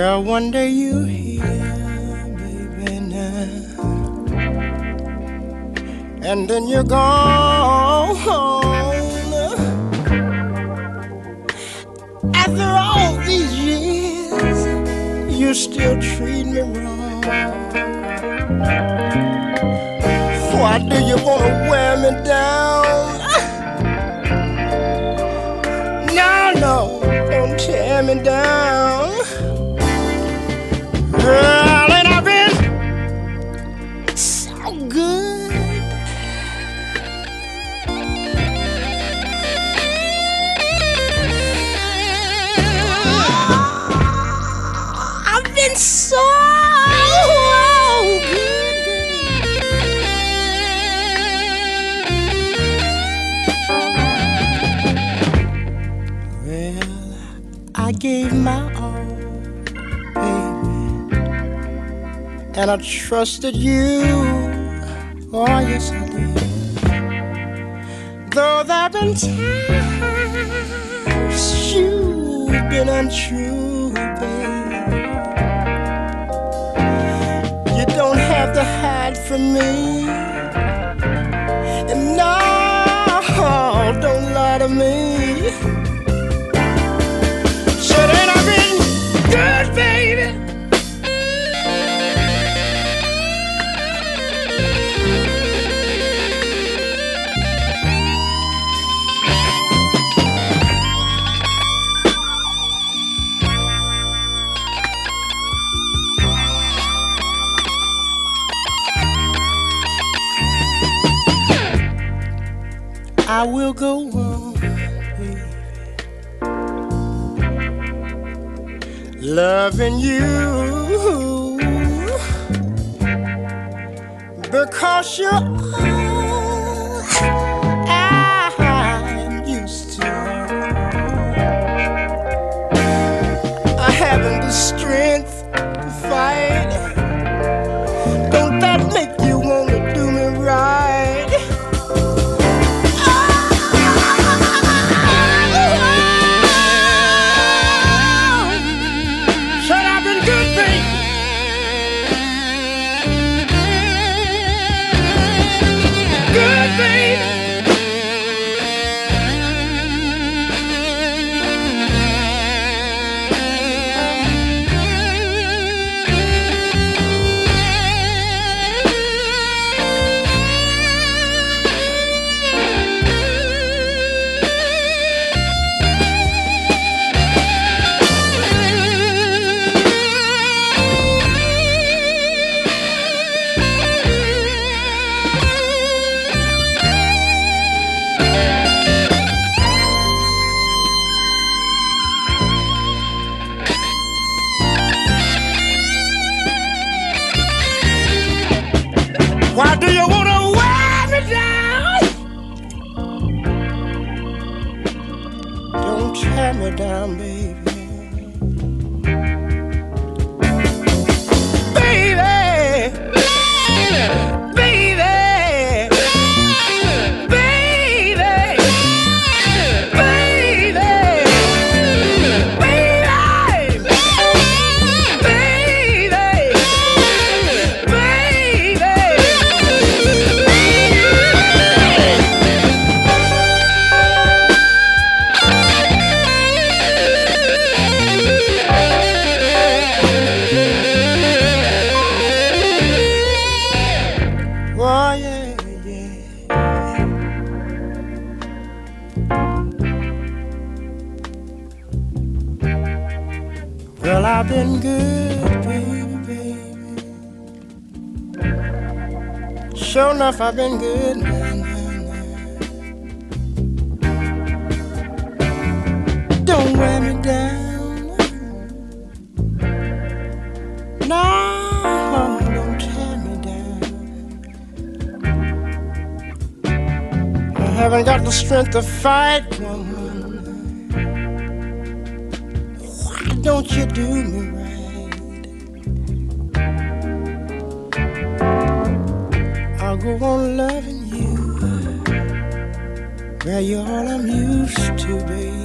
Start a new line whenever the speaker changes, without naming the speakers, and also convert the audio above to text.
Well, one day you mm. here, baby, now. And then you're gone. After all these years, you still treat me wrong. Why do you want to wear me down? No, no, don't tear me down. Girl, and I trusted you. Oh, yes. Though there've been times you've been untrue, baby. You don't have to hide from me. I will go on, loving you because you're all I'm used to. I haven't the strength down, baby. Well, I've been good, baby. Sure enough, I've been good. Don't Haven't got the strength to fight, woman. Why don't you do me right? I'll go on loving you. Well, you're all I'm used to, baby.